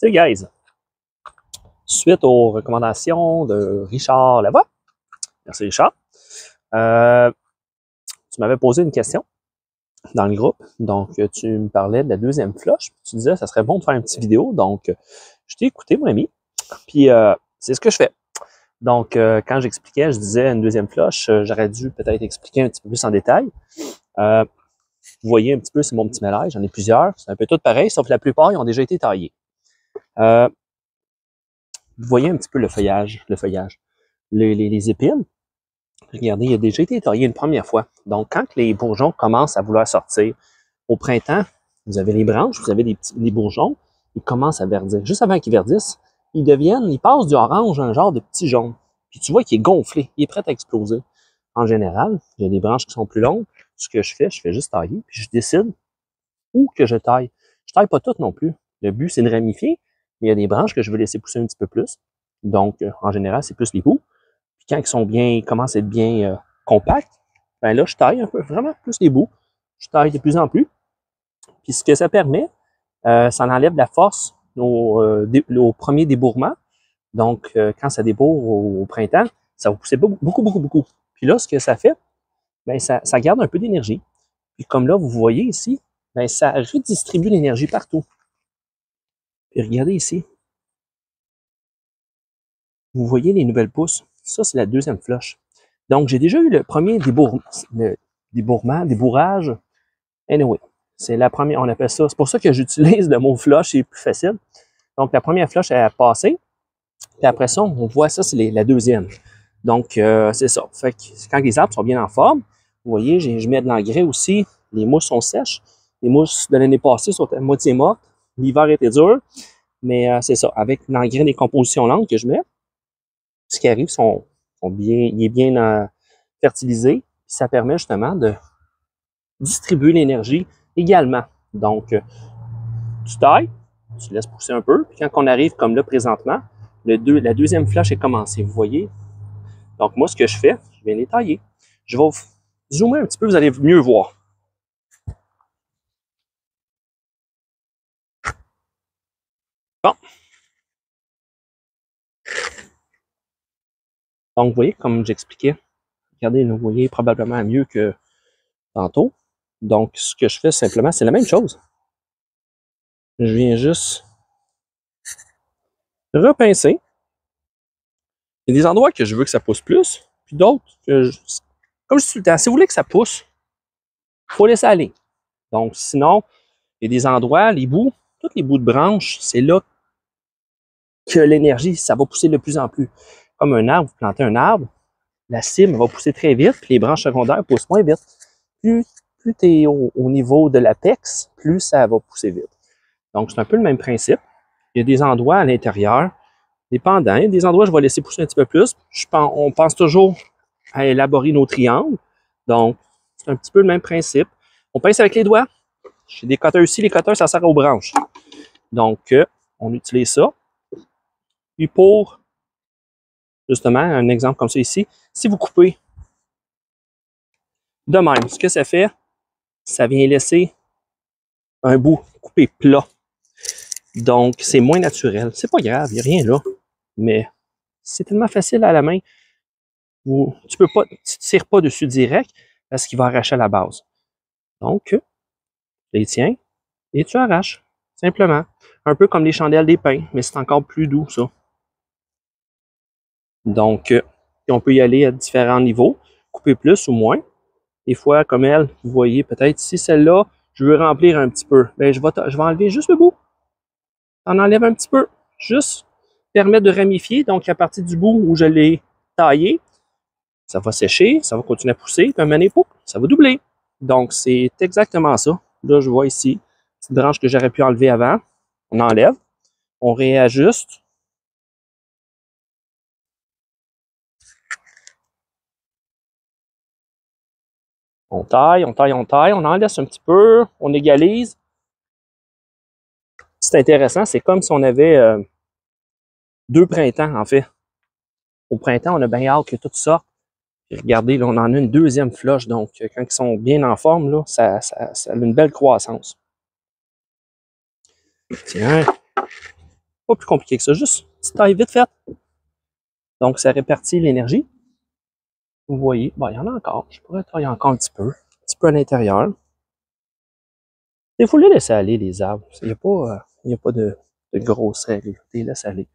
Salut guys! Suite aux recommandations de Richard Lavoie. Merci Richard. Euh, tu m'avais posé une question dans le groupe. Donc, tu me parlais de la deuxième flush. Tu disais ça serait bon de faire une petite vidéo. Donc, je t'ai écouté, mon ami. Puis, euh, c'est ce que je fais. Donc, euh, quand j'expliquais, je disais une deuxième flush, euh, j'aurais dû peut-être expliquer un petit peu plus en détail. Vous voyez un petit peu, c'est mon petit mélange. J'en ai plusieurs. C'est un peu tout pareil, sauf que la plupart, ils ont déjà été taillés. Euh, vous voyez un petit peu le feuillage, le feuillage. Les, les, les épines, regardez, il a déjà été taillé une première fois. Donc, quand les bourgeons commencent à vouloir sortir, au printemps, vous avez les branches, vous avez des petits des bourgeons, ils commencent à verdir. Juste avant qu'ils verdissent, ils deviennent, ils passent du orange à un genre de petit jaune. Puis tu vois qu'il est gonflé, il est prêt à exploser. En général, il y a des branches qui sont plus longues. Ce que je fais, je fais juste tailler, puis je décide où que je taille. Je taille pas toutes non plus. Le but, c'est de ramifier, il y a des branches que je veux laisser pousser un petit peu plus. Donc, euh, en général, c'est plus les bouts. Puis quand ils sont bien, ils commencent à être bien euh, compacts, ben là, je taille un peu, vraiment plus les bouts. Je taille de plus en plus. Puis ce que ça permet, euh, ça enlève la force au, premier débourrement. Donc, quand ça débourre au, printemps, ça va pousser beaucoup, beaucoup, beaucoup, beaucoup. Puis là, ce que ça fait, ben, ça, ça garde un peu d'énergie. Puis comme là, vous voyez ici, ben, ça redistribue l'énergie partout. Puis regardez ici. Vous voyez les nouvelles pousses? Ça, c'est la deuxième flush. Donc, j'ai déjà eu le premier débour, le débourrement, débourrage. Anyway, c'est la première, on appelle ça. C'est pour ça que j'utilise le mot flush, c'est plus facile. Donc, la première flush elle a passé. Puis après ça, on voit ça, c'est la deuxième. Donc, euh, c'est ça. Fait que quand les arbres sont bien en forme, vous voyez, je mets de l'engrais aussi. Les mousses sont sèches. Les mousses de l'année passée sont à moitié mortes. L'hiver était dur. Mais euh, c'est ça. Avec l'engrais des compositions lentes que je mets, ce qui arrive, sont, sont bien, il est bien euh, fertilisé. Ça permet justement de distribuer l'énergie également. Donc, euh, tu tailles, tu laisses pousser un peu. Puis quand on arrive comme là présentement, le deux, la deuxième flash est commencée. Vous voyez? Donc, moi, ce que je fais, je viens les tailler. Je vais zoomer un petit peu, vous allez mieux voir. Bon. Donc, vous voyez, comme j'expliquais, regardez, vous voyez probablement mieux que tantôt. Donc, ce que je fais simplement, c'est la même chose. Je viens juste repincer. Il y a des endroits que je veux que ça pousse plus, puis d'autres que je... Comme je tout le temps, si vous voulez que ça pousse, il faut laisser aller. Donc, sinon, il y a des endroits, les bouts, tous les bouts de branches, c'est là que l'énergie, ça va pousser de plus en plus. Comme un arbre, vous plantez un arbre, la cime va pousser très vite, les branches secondaires poussent moins vite. Plus, tu es au, au niveau de l'apex, plus ça va pousser vite. Donc, c'est un peu le même principe. Il y a des endroits à l'intérieur, dépendant. Il des endroits, je vais laisser pousser un petit peu plus. On pense toujours à élaborer nos triangles. Donc, c'est un petit peu le même principe. On pince avec les doigts. J'ai des cutters ici. Les cutters, ça sert aux branches. Donc, euh, on utilise ça. Puis pour, justement, un exemple comme ça ici, si vous coupez de même, ce que ça fait, ça vient laisser un bout coupé plat. Donc, c'est moins naturel. C'est pas grave, il n'y a rien là. Mais c'est tellement facile à la main. Vous, tu peux pas, tu tires pas dessus direct parce qu'il va arracher la base. Donc, les tiens et tu arraches. Simplement. Un peu comme les chandelles des pains, mais c'est encore plus doux, ça. Donc, euh, on peut y aller à différents niveaux, couper plus ou moins. Des fois, comme elle, vous voyez peut-être ici, celle-là, je veux remplir un petit peu. Ben, je vais, enlever juste le bout. On enlève un petit peu. Juste permettre de ramifier. Donc, à partir du bout où je l'ai taillé, ça va sécher, ça va continuer à pousser, puis un moment ça va doubler. Donc, c'est exactement ça. Là, je vois ici, cette branche que j'aurais pu enlever avant. On enlève, on réajuste. On taille, on taille, on taille, on en laisse un petit peu, on égalise. C'est intéressant, c'est comme si on avait euh, deux printemps, en fait. Au printemps, on a bien hâte que tout sorte. Puis regardez, là, on en a une deuxième floche. Donc, euh, quand ils sont bien en forme, là, ça, a une belle croissance. Tiens. Pas plus compliqué que ça, juste petite taille vite faite. Donc, ça répartit l'énergie. Vous voyez, bon, il y en a encore. Je pourrais tailler encore un petit peu. Un petit peu à l'intérieur. Il faut les laisser aller, les arbres. Il n'y a pas, euh, y a pas de, de grosse règle. Les laisses aller.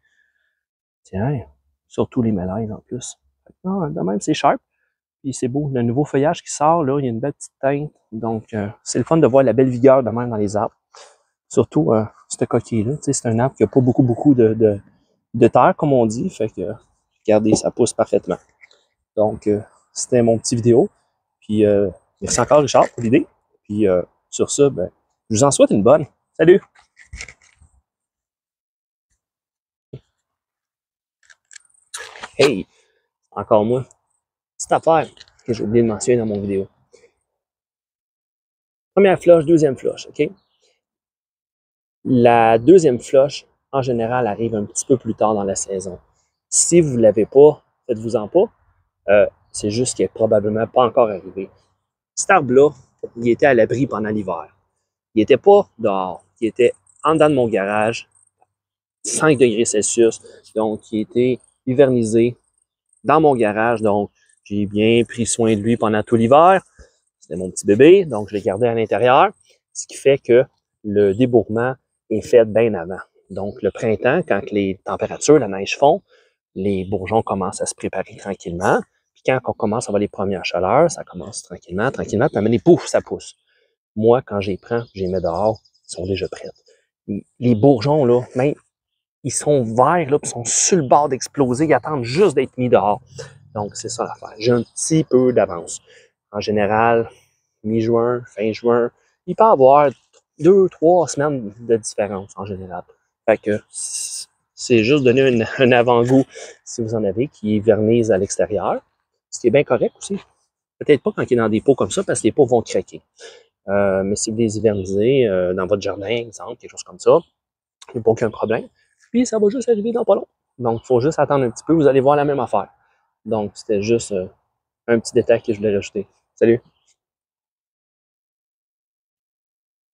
Tiens, surtout les malines en plus. Non, de même, c'est sharp. Puis c'est beau. Le nouveau feuillage qui sort, là, il y a une belle petite teinte. Donc, euh, c'est le fun de voir la belle vigueur de même dans les arbres. Surtout, euh, cette coquille-là. C'est un arbre qui n'a pas beaucoup, beaucoup de, de, de, terre, comme on dit. Fait que, regardez, ça pousse parfaitement. Donc, euh, c'était mon petit vidéo. Puis, euh, merci encore, Richard, pour l'idée. Puis, euh, sur ça, ben, je vous en souhaite une bonne. Salut! Hey! Encore moi. Petite affaire que j'ai oublié de mentionner dans mon vidéo. Première floche, deuxième floche, OK? La deuxième floche, en général, arrive un petit peu plus tard dans la saison. Si vous ne l'avez pas, faites-vous-en pas. Euh, c'est juste qu'il n'est probablement pas encore arrivé. Cet arbre-là, il était à l'abri pendant l'hiver. Il n'était pas dehors. Il était en dedans de mon garage, 5 degrés Celsius. Donc, il était hivernisé dans mon garage. Donc, j'ai bien pris soin de lui pendant tout l'hiver. C'était mon petit bébé, donc je l'ai gardé à l'intérieur. Ce qui fait que le débourrement est fait bien avant. Donc, le printemps, quand les températures, la neige fond, les bourgeons commencent à se préparer tranquillement. Puis quand on commence à avoir les premières chaleurs, ça commence tranquillement, tranquillement, puis à donné, pouf, ça pousse. Moi, quand j'y prends, j'y mets dehors, ils sont déjà prêts. Les bourgeons, là, même, ils sont verts, là, puis ils sont sur le bord d'exploser, ils attendent juste d'être mis dehors. Donc, c'est ça l'affaire. J'ai un petit peu d'avance. En général, mi-juin, fin juin, il peut y avoir deux, trois semaines de différence en général. Fait que c'est juste donner un, un avant-goût, si vous en avez, qui est vernise à l'extérieur. Ce qui est bien correct aussi. Peut-être pas quand il est dans des pots comme ça, parce que les pots vont craquer. Euh, mais si vous les hivernisez euh, dans votre jardin, exemple, quelque chose comme ça, il n'y a pas aucun problème. Puis ça va juste arriver dans pas long. Donc, il faut juste attendre un petit peu, vous allez voir la même affaire. Donc, c'était juste euh, un petit détail que je voulais rajouter. Salut!